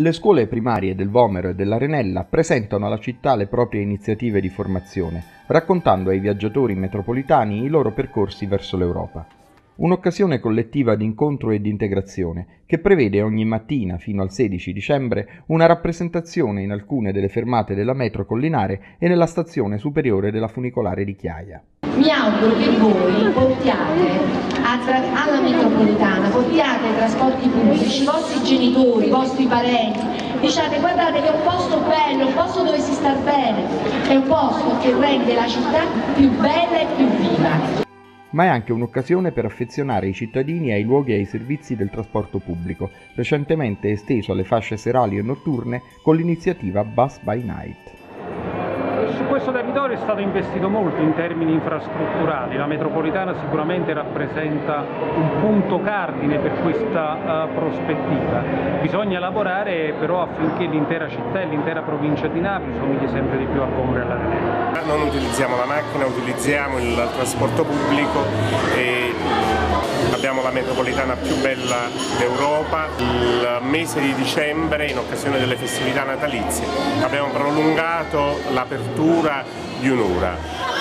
Le scuole primarie del Vomero e dell'Arenella presentano alla città le proprie iniziative di formazione, raccontando ai viaggiatori metropolitani i loro percorsi verso l'Europa. Un'occasione collettiva di incontro e di integrazione che prevede ogni mattina fino al 16 dicembre una rappresentazione in alcune delle fermate della metro collinare e nella stazione superiore della funicolare di Chiaia. Mi auguro che voi portiate alla metropolitana, portiate ai trasporti pubblici i vostri genitori, i vostri parenti, diciate guardate che è un posto bello, un posto dove si sta bene, è un posto che rende la città più bella e più viva ma è anche un'occasione per affezionare i cittadini ai luoghi e ai servizi del trasporto pubblico, recentemente esteso alle fasce serali e notturne con l'iniziativa Bus by Night su questo territorio è stato investito molto in termini infrastrutturali, la metropolitana sicuramente rappresenta un punto cardine per questa uh, prospettiva. Bisogna lavorare però affinché l'intera città e l'intera provincia di Napoli somigli sempre di più a Pombre e all'Arenella. Non utilizziamo la macchina, utilizziamo il trasporto pubblico e abbiamo la metropolitana più bella d'Europa. Il mese di dicembre, in occasione delle festività natalizie, abbiamo prolungato l'apertura di un'ora.